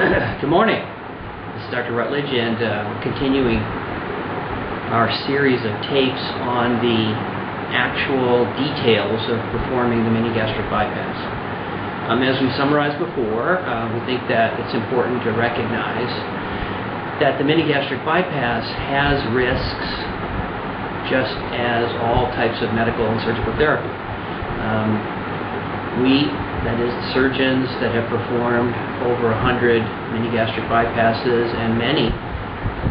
Good morning. This is Dr. Rutledge, and uh, we're continuing our series of tapes on the actual details of performing the mini gastric bypass. Um, as we summarized before, uh, we think that it's important to recognize that the mini gastric bypass has risks just as all types of medical and surgical therapy. Um, we that is the surgeons that have performed over 100 mini gastric bypasses and many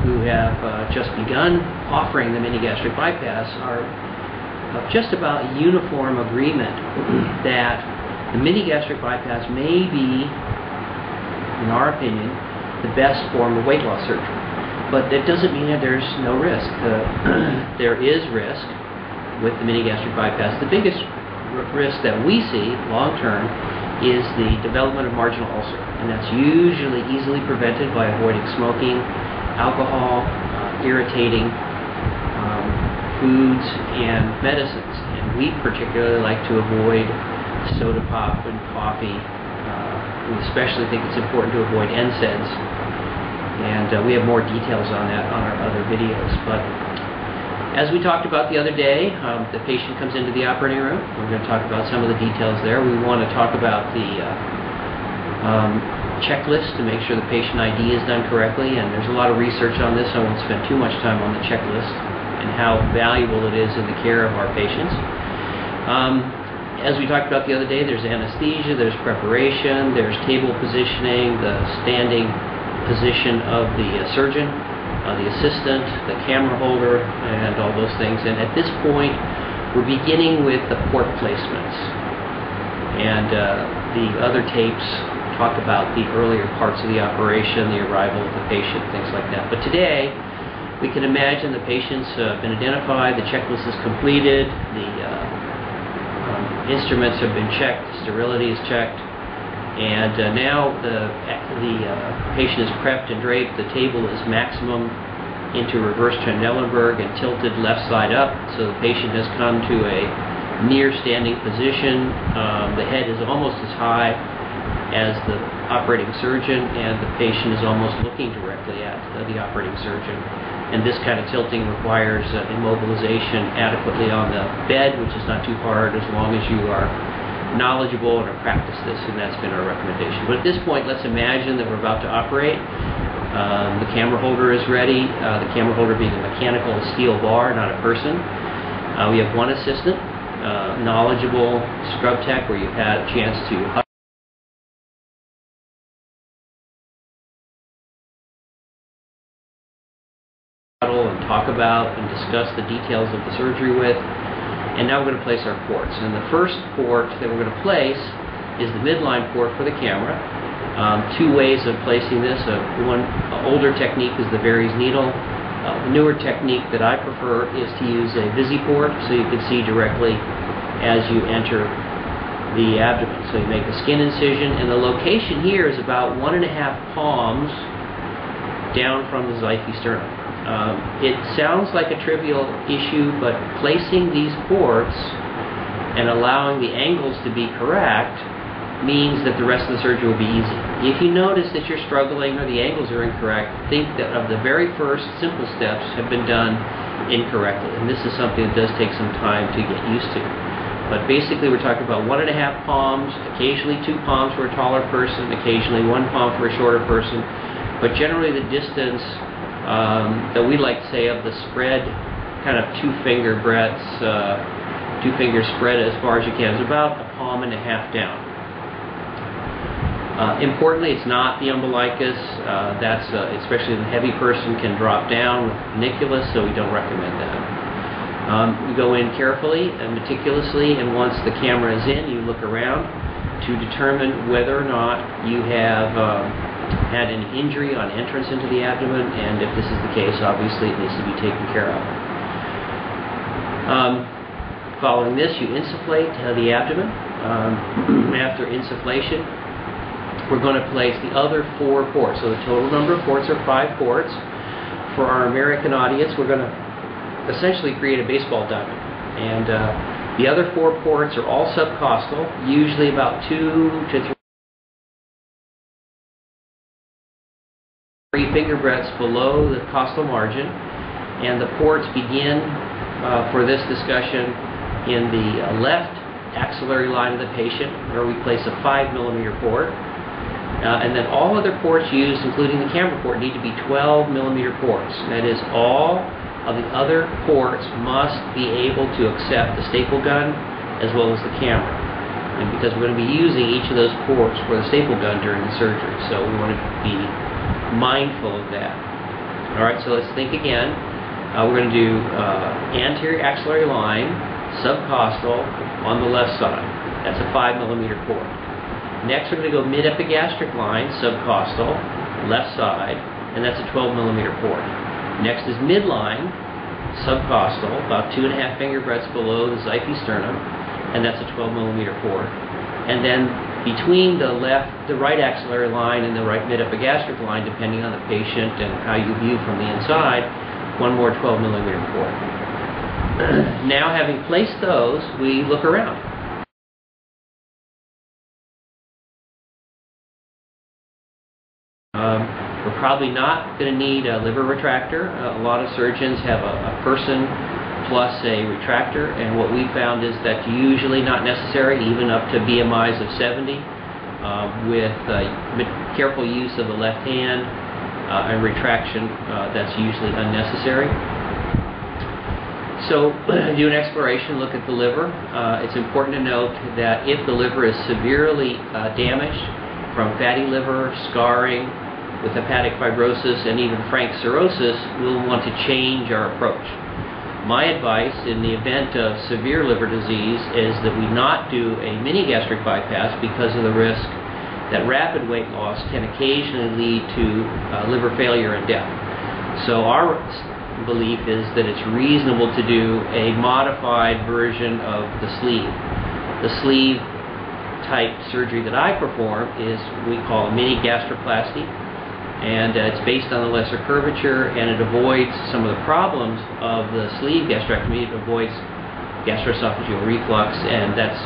who have uh, just begun offering the mini gastric bypass are of just about uniform agreement that the mini gastric bypass may be, in our opinion, the best form of weight loss surgery. But that doesn't mean that there's no risk. There is risk with the mini gastric bypass. The biggest risk that we see long term is the development of marginal ulcer, and that's usually easily prevented by avoiding smoking, alcohol, uh, irritating um, foods, and medicines. And we particularly like to avoid soda pop and coffee. Uh, we especially think it's important to avoid NSAIDs, and uh, we have more details on that on our other videos. But as we talked about the other day, um, the patient comes into the operating room. We're going to talk about some of the details there. We want to talk about the uh, um, checklist to make sure the patient ID is done correctly, and there's a lot of research on this. I won't spend too much time on the checklist and how valuable it is in the care of our patients. Um, as we talked about the other day, there's anesthesia, there's preparation, there's table positioning, the standing position of the uh, surgeon, uh, the assistant, the camera holder, and all those things. And at this point, we're beginning with the port placements. And uh, the other tapes talk about the earlier parts of the operation, the arrival of the patient, things like that. But today, we can imagine the patient's uh, been identified, the checklist is completed, the uh, um, instruments have been checked, sterility is checked, and uh, now the, the uh, patient is prepped and draped. The table is maximum into reverse Trendelenburg and tilted left side up. So the patient has come to a near standing position. Um, the head is almost as high as the operating surgeon, and the patient is almost looking directly at the, operating surgeon. And this kind of tilting requires uh, immobilization adequately on the bed, which is not too hard as long as you are knowledgeable and have practiced this, and that's been our recommendation. But at this point, let's imagine that we're about to operate. Um, the camera holder is ready, uh, the camera holder being a mechanical steel bar, not a person. Uh, we have one assistant, uh, knowledgeable scrub tech, where you've had a chance to and talk about and discuss the details of the surgery with. And now we're going to place our ports. And the first port that we're going to place is the midline port for the camera. Um, two ways of placing this. Uh, one uh, older technique is the Veress needle. Uh, the newer technique that I prefer is to use a VisiPort so you can see directly as you enter the abdomen. So you make a skin incision, and the location here is about one and a half palms down from the xiphy sternum. Um, it sounds like a trivial issue, but placing these ports and allowing the angles to be correct means that the rest of the surgery will be easy. If you notice that you're struggling or the angles are incorrect, think that of the very first simple steps have been done incorrectly. And this is something that does take some time to get used to. But basically, we're talking about one and a half palms, occasionally two palms for a taller person, occasionally one palm for a shorter person. But generally, the distance um, that we like to say of the spread, kind of two finger breadths, uh, two fingers spread as far as you can. It's about a palm and a half down. Uh, importantly, it's not the umbilicus. Uh, that's uh, especially the heavy person can drop down with panniculus, so we don't recommend that. Um, you go in carefully and meticulously, and once the camera is in, you look around to determine whether or not you have um, had an injury on entrance into the abdomen, and if this is the case, obviously it needs to be taken care of. Um, following this, you insufflate uh, the abdomen. Um, after insufflation, we're going to place the other four ports. So the total number of ports are five ports. For our American audience, we're going to essentially create a baseball diamond. And uh, the other four ports are all subcostal, usually about two to three finger breadths below the costal margin, and the ports begin uh, for this discussion in the uh, left axillary line of the patient, where we place a 5 millimeter port. Uh, and then all other ports used, including the camera port, need to be 12 millimeter ports. That is, all of the other ports must be able to accept the staple gun as well as the camera. And because we're going to be using each of those ports for the staple gun during the surgery, so we want to be mindful of that. All right, so let's think again. Uh, we're going to do uh, anterior axillary line, subcostal on the left side. That's a 5 millimeter port. Next, we're going to go mid-epigastric line, subcostal, left side, and that's a 12 millimeter port. Next is midline, subcostal, about two and a half finger breadths below the xiphy-sternum, and that's a 12 millimeter port. And then between the left, the right axillary line and the right mid-epigastric line, depending on the patient and how you view from the inside, one more 12 millimeter port. now, having placed those, we look around. Um, we're probably not going to need a liver retractor. Uh, a lot of surgeons have a, a, person plus a retractor, and what we found is that usually not necessary, even up to BMIs of 70, uh, with uh, careful use of the left hand uh, and retraction, uh, that's usually unnecessary. So, do an exploration, look at the liver. Uh, it's important to note that if the liver is severely damaged, from fatty liver, scarring, with hepatic fibrosis, and even frank cirrhosis, we'll want to change our approach. My advice in the event of severe liver disease is that we not do a mini gastric bypass because of the risk that rapid weight loss can occasionally lead to uh, liver failure and death. So our belief is that it's reasonable to do a modified version of the sleeve. The sleeve type surgery that I perform is we call a mini gastroplasty, and uh, it's based on the lesser curvature, and it avoids some of the problems of the sleeve gastrectomy. It avoids gastroesophageal reflux, and that's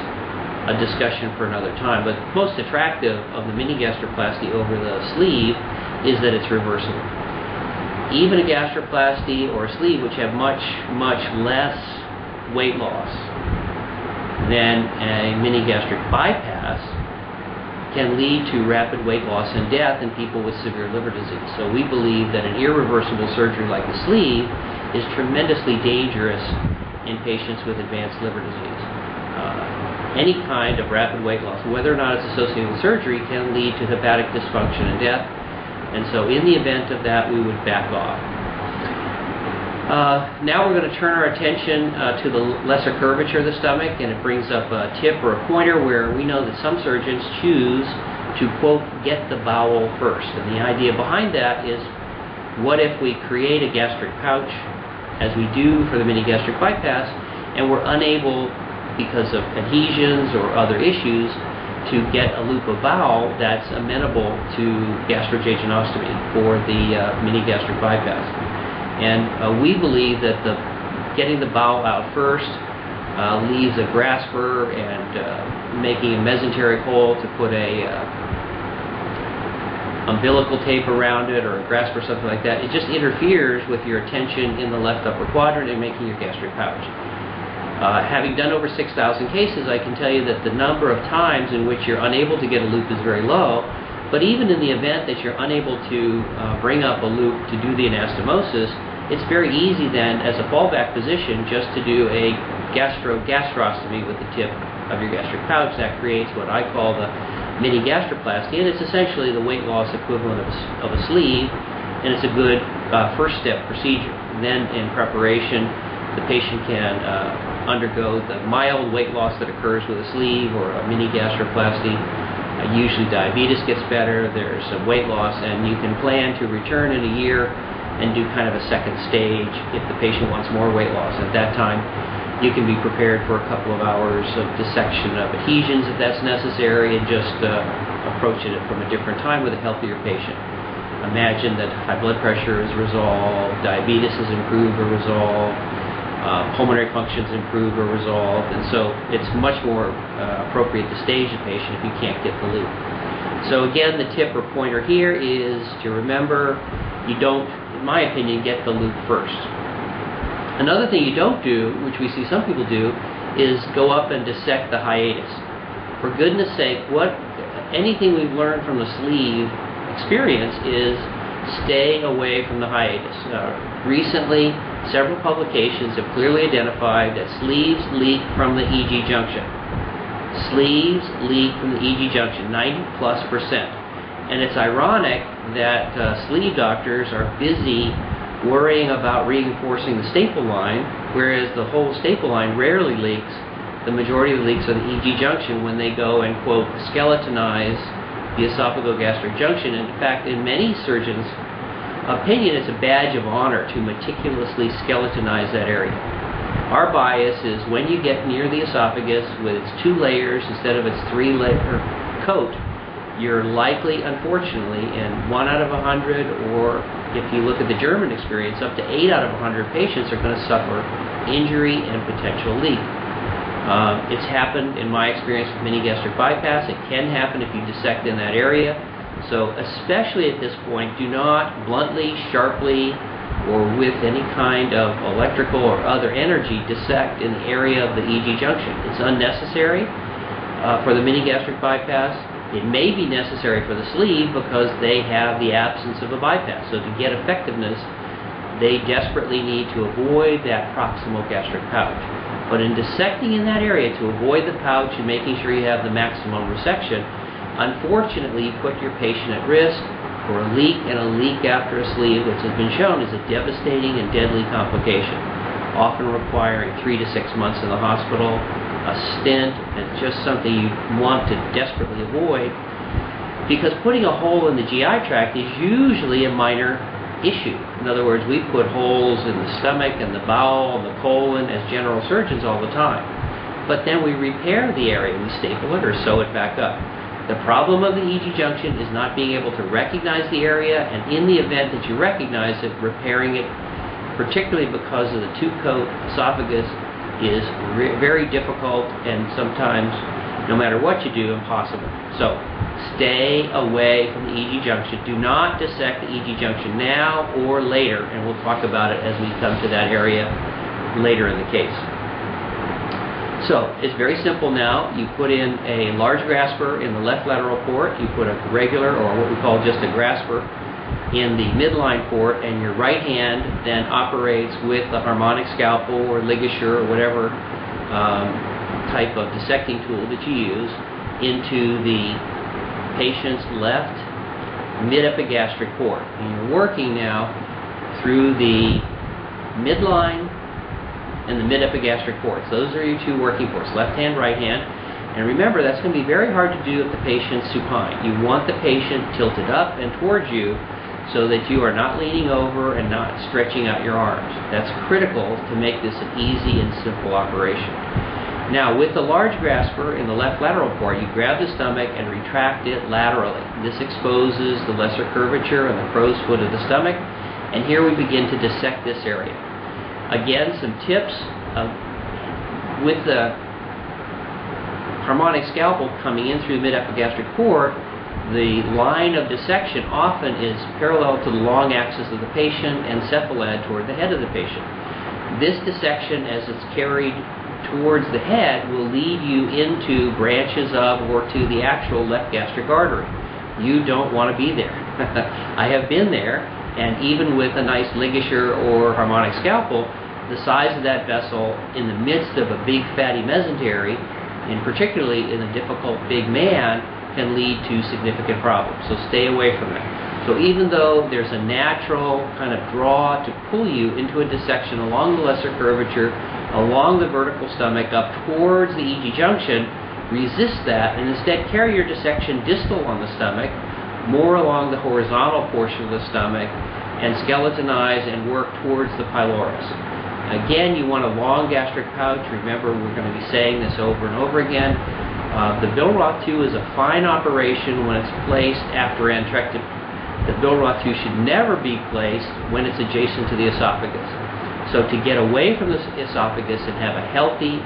a discussion for another time. But most attractive of the mini gastroplasty over the sleeve is that it's reversible. Even a gastroplasty or a sleeve, which have much, much less weight loss than a mini gastric bypass can lead to rapid weight loss and death in people with severe liver disease. So we believe that an irreversible surgery like the sleeve is tremendously dangerous in patients with advanced liver disease. Uh, any kind of rapid weight loss, whether or not it's associated with surgery, can lead to hepatic dysfunction and death. And so in the event of that, we would back off. Uh, now we're going to turn our attention uh, to the lesser curvature of the stomach, and it brings up a tip or a pointer where we know that some surgeons choose to, quote, get the bowel first. And the idea behind that is what if we create a gastric pouch, as we do for the mini gastric bypass, and we're unable, because of adhesions or other issues, to get a loop of bowel that's amenable to gastrojejunostomy for the uh, mini gastric bypass. And uh, we believe that the getting the bowel out first uh, leaves a grasper and uh, making a mesenteric hole to put a uh, umbilical tape around it or a grasper or something like that. It just interferes with your attention in the left upper quadrant and making your gastric pouch. Uh, having done over 6,000 cases, I can tell you that the number of times in which you're unable to get a loop is very low, but even in the event that you're unable to uh, bring up a loop to do the anastomosis, it's very easy then, as a fallback position, just to do a gastro-gastrostomy with the tip of your gastric pouch. That creates what I call the mini gastroplasty, and it's essentially the weight loss equivalent of a, of a sleeve, and it's a good uh, first step procedure. Then, in preparation, the patient can uh, undergo the mild weight loss that occurs with a sleeve or a mini gastroplasty usually diabetes gets better, there's some weight loss, and you can plan to return in a year and do kind of a second stage if the patient wants more weight loss. At that time, you can be prepared for a couple of hours of dissection of adhesions if that's necessary and just uh, approach it from a different time with a healthier patient. Imagine that high blood pressure is resolved, diabetes is improved or resolved, uh, pulmonary functions improve or resolve, and so it's much more uh, appropriate to stage the patient if you can't get the loop. So again, the tip or pointer here is to remember you don't, in my opinion, get the loop first. Another thing you don't do, which we see some people do, is go up and dissect the hiatus. For goodness sake, what anything we've learned from the sleeve experience is stay away from the hiatus. Uh, recently, several publications have clearly identified that sleeves leak from the EG junction. Sleeves leak from the EG junction, 90 plus percent. And it's ironic that uh, sleeve doctors are busy worrying about reinforcing the staple line, whereas the whole staple line rarely leaks. The majority of the leaks are the EG junction when they go and, quote, skeletonize the esophagogastric junction. In fact, in many surgeons' opinion, it's a badge of honor to meticulously skeletonize that area. Our bias is when you get near the esophagus with its two layers instead of its three layer coat, you're likely, unfortunately, in one out of a hundred, or if you look at the German experience, up to eight out of a hundred patients are going to suffer injury and potential leak. Uh, it's happened in my experience with mini gastric bypass. It can happen if you dissect in that area. So, especially at this point, do not bluntly, sharply, or with any kind of electrical or other energy dissect in the area of the EG junction. It's unnecessary uh, for the mini gastric bypass. It may be necessary for the sleeve because they have the absence of a bypass. So, to get effectiveness, they desperately need to avoid that proximal gastric pouch. But in dissecting in that area to avoid the pouch and making sure you have the maximum resection, unfortunately you put your patient at risk for a leak and a leak after a sleeve, which has been shown is a devastating and deadly complication, often requiring three to six months in the hospital, a stent, and just something you want to desperately avoid because putting a hole in the GI tract is usually a minor issue. In other words, we put holes in the stomach and the bowel and the colon as general surgeons all the time. But then we repair the area, we staple it or sew it back up. The problem of the EG junction is not being able to recognize the area, and in the event that you recognize it, repairing it, particularly because of the two-coat esophagus, is very difficult and sometimes, no matter what you do, impossible. So stay away from the EG junction. Do not dissect the EG junction now or later, and we'll talk about it as we come to that area later in the case. So it's very simple now. You put in a large grasper in the left lateral port. You put a regular, or what we call just a grasper, in the midline port, and your right hand then operates with the harmonic scalpel or LigaSure or whatever um, type of dissecting tool that you use into the patient's left mid-epigastric port. And you're working now through the midline and the mid-epigastric ports. Those are your two working ports, left hand, right hand. And remember, that's going to be very hard to do if the patient's supine. You want the patient tilted up and towards you so that you are not leaning over and not stretching out your arms. That's critical to make this an easy and simple operation. Now, with the large grasper in the left lateral port, you grab the stomach and retract it laterally. This exposes the lesser curvature and the crow's foot of the stomach, and here we begin to dissect this area. Again, some tips. Uh, with the harmonic scalpel coming in through the mid-epigastric port, the line of dissection often is parallel to the long axis of the patient and cephalad toward the head of the patient. This dissection, as it's carried towards the head, will lead you into branches of or to the actual left gastric artery. You don't want to be there. I have been there, and even with a nice LigaSure or harmonic scalpel, the size of that vessel in the midst of a big fatty mesentery, and particularly in a difficult big man, can lead to significant problems. So stay away from that. So even though there's a natural kind of draw to pull you into a dissection along the lesser curvature, along the vertical stomach up towards the EG junction, resist that and instead carry your dissection distal on the stomach more along the horizontal portion of the stomach and skeletonize and work towards the pylorus. Again, you want a long gastric pouch. Remember, we're going to be saying this over and over again. Uh, the Billroth 2 is a fine operation when it's placed after antrectomy. The Billroth 2 should never be placed when it's adjacent to the esophagus. So to get away from the esophagus and have a healthy,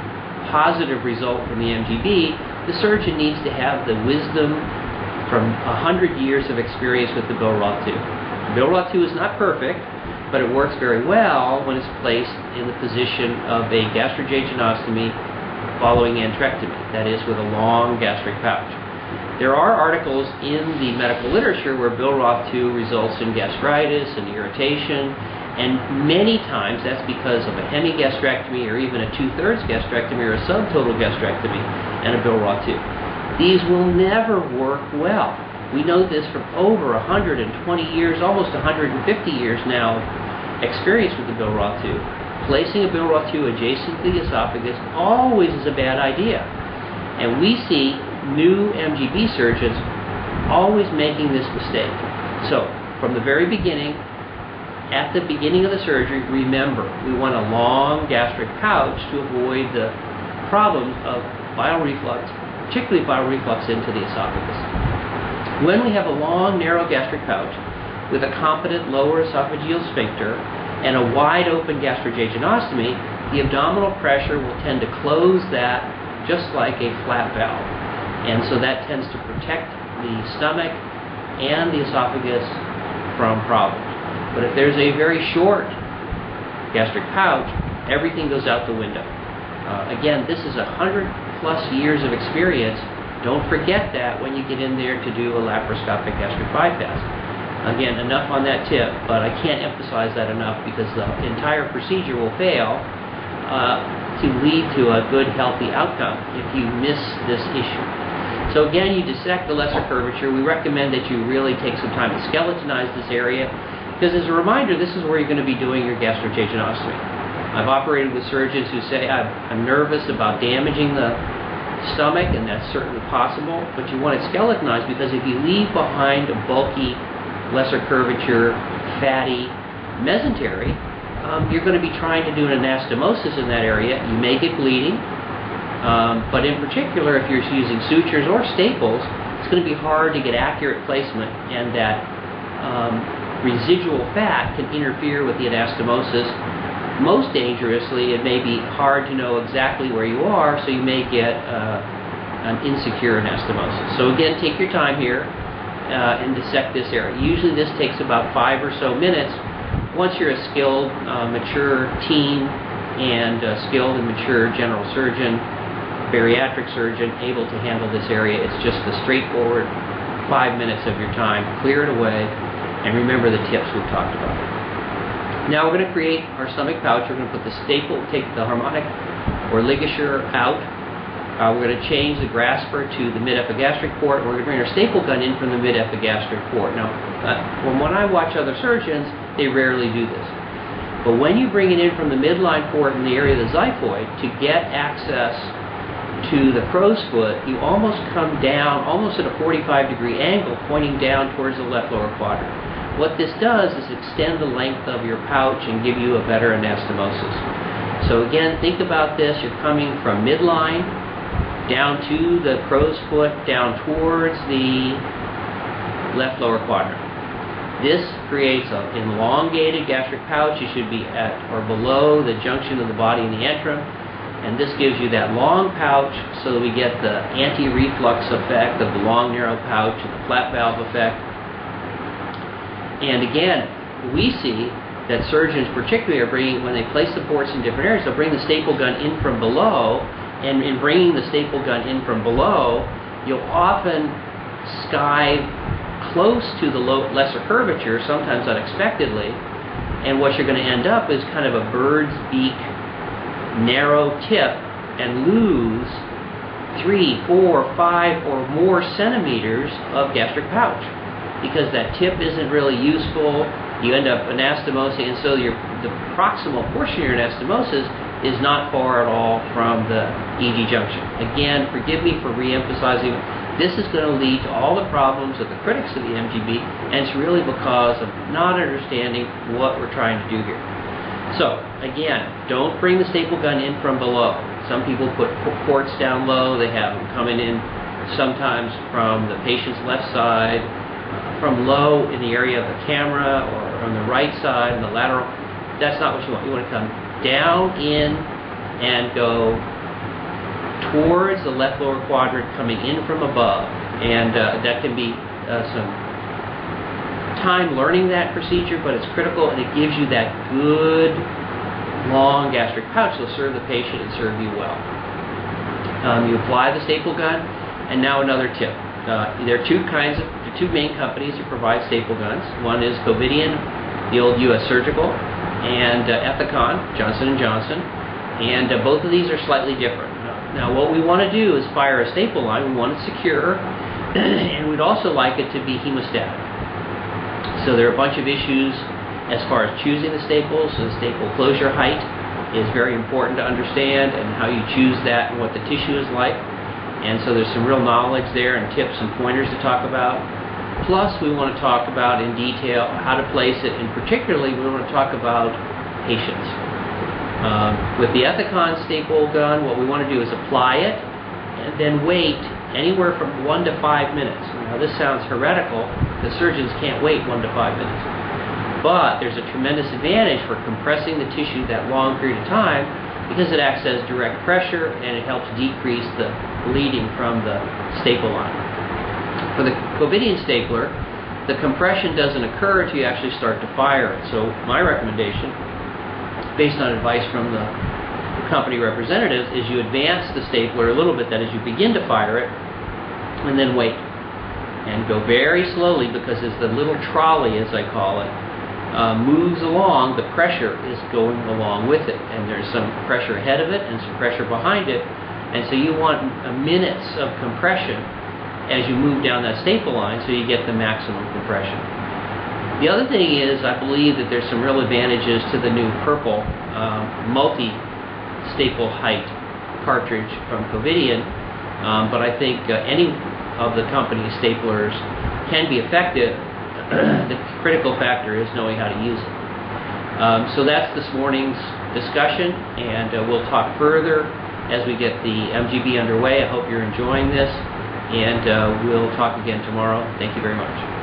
positive result from the MGB, the surgeon needs to have the wisdom from 100 years of experience with the Billroth 2. The Billroth 2 is not perfect, but it works very well when it's placed in the position of a gastrojejunostomy following antrectomy, that is, with a long gastric pouch. There are articles in the medical literature where Billroth 2 results in gastritis and irritation, and many times that's because of a hemigastrectomy or even a two-thirds gastrectomy or a subtotal gastrectomy and a Billroth 2. These will never work well. We know this from over 120 years, almost 150 years now, experience with the Billroth 2. Placing a Billroth 2 adjacent to the esophagus always is a bad idea. And we see new MGB surgeons always making this mistake. So, from the very beginning, at the beginning of the surgery, remember, we want a long gastric pouch to avoid the problems of bile reflux, particularly bile reflux into the esophagus. When we have a long, narrow gastric pouch with a competent lower esophageal sphincter and a wide open gastrojejunostomy, the abdominal pressure will tend to close that just like a flat valve. And so that tends to protect the stomach and the esophagus from problems. But if there's a very short gastric pouch, everything goes out the window. Uh, again, this is hundred plus years of experience. Don't forget that when you get in there to do a laparoscopic gastric bypass. Again, enough on that tip, but I can't emphasize that enough because the entire procedure will fail uh, to lead to a good, healthy outcome if you miss this issue. So again, you dissect the lesser curvature. We recommend that you really take some time to skeletonize this area because as a reminder, this is where you're going to be doing your gastrojejunostomy. I've operated with surgeons who say, I'm nervous about damaging the stomach, and that's certainly possible, but you want it skeletonized because if you leave behind a bulky, lesser curvature, fatty mesentery, um, you're going to be trying to do an anastomosis in that area. You may get bleeding, um, but in particular, if you're using sutures or staples, it's going to be hard to get accurate placement, and that um, residual fat can interfere with the anastomosis. Most dangerously, it may be hard to know exactly where you are, so you may get uh, an insecure anastomosis. So again, take your time here uh, and dissect this area. Usually this takes about five or so minutes. Once you're a skilled, uh, mature team and skilled and mature general surgeon, bariatric surgeon able to handle this area. It's just a straightforward five minutes of your time. Clear it away, and remember the tips we've talked about. Now we're going to create our stomach pouch. We're going to put the staple, take the harmonic or LigaSure out. Uh, we're going to change the grasper to the mid-epigastric port. We're going to bring our staple gun in from the mid-epigastric port. Now, uh, when I watch other surgeons, they rarely do this. But when you bring it in from the midline port in the area of the xiphoid to get access to the crow's foot, you almost come down almost at a 45 degree angle pointing down towards the left lower quadrant. What this does is extend the length of your pouch and give you a better anastomosis. So again, think about this. You're coming from midline down to the crow's foot, down towards the left lower quadrant. This creates an elongated gastric pouch. You should be at or below the junction of the body and the antrum and this gives you that long pouch so that we get the anti-reflux effect of the long narrow pouch and the flat valve effect. And again, we see that surgeons particularly are bringing, when they place the ports in different areas, they'll bring the staple gun in from below, and in bringing the staple gun in from below, you'll often skive close to the low, lesser curvature, sometimes unexpectedly, and what you're going to end up is kind of a bird's beak narrow tip and lose three, four, five, or more centimeters of gastric pouch because that tip isn't really useful. You end up anastomosing, and so your the proximal portion of your anastomosis is not far at all from the EG junction. Again, forgive me for re-emphasizing. This is going to lead to all the problems of the critics of the MGB, and it's really because of not understanding what we're trying to do here. So, again, don't bring the staple gun in from below. Some people put ports down low. They have them coming in sometimes from the patient's left side, from low in the area of the camera, or on the right side, in the lateral. That's not what you want. You want to come down in and go towards the left lower quadrant coming in from above. And uh, that can be uh, some time learning that procedure, but it's critical and it gives you that good long gastric pouch that'll serve the patient and serve you well. Um, you apply the staple gun, and now another tip. Uh, there are two kinds of, two main companies who provide staple guns. One is Covidien, the old U.S. Surgical, and uh, Ethicon, Johnson & Johnson, and uh, both of these are slightly different. Now what we want to do is fire a staple line, we want it secure, and we'd also like it to be hemostatic. So there are a bunch of issues as far as choosing the staples. The staple closure height is very important to understand and how you choose that and what the tissue is like. And so there's some real knowledge there and tips and pointers to talk about. Plus we want to talk about in detail how to place it and particularly we want to talk about patience. Um, with the Ethicon staple gun, what we want to do is apply it and then wait anywhere from one to five minutes. Now this sounds heretical. The surgeons can't wait one to five minutes. But there's a tremendous advantage for compressing the tissue that long period of time because it acts as direct pressure and it helps decrease the bleeding from the staple line. For the Covidien stapler, the compression doesn't occur until you actually start to fire it. So my recommendation, based on advice from the company representatives, is you advance the stapler a little bit, that is you begin to fire it, and then wait. And go very slowly because as the little trolley, as I call it, uh, moves along, the pressure is going along with it. And there's some pressure ahead of it and some pressure behind it. And so you want minutes of compression as you move down that staple line so you get the maximum compression. The other thing is, I believe that there's some real advantages to the new purple um, multi-staple height cartridge from Covidien, um, but I think uh, any of the company's staplers can be effective. the critical factor is knowing how to use it. Um, so that's this morning's discussion, and uh, we'll talk further as we get the MGB underway. I hope you're enjoying this, and uh, we'll talk again tomorrow. Thank you very much.